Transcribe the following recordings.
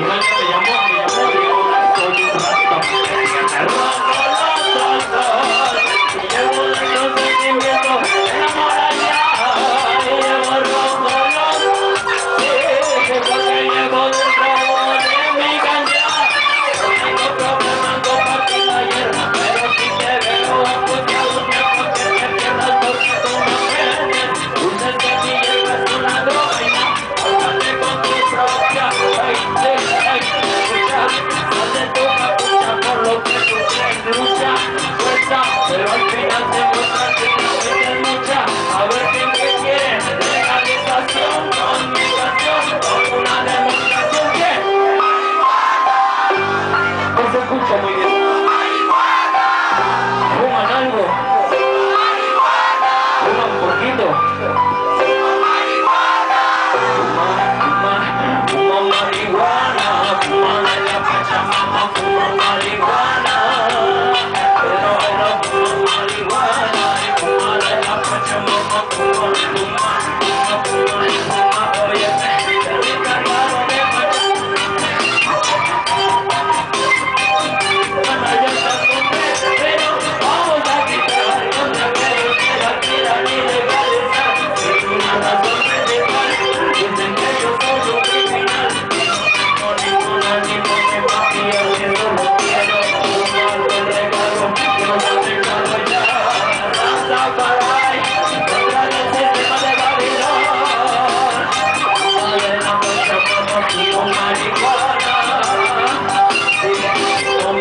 Everyone Oh, my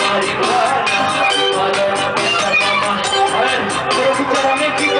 God.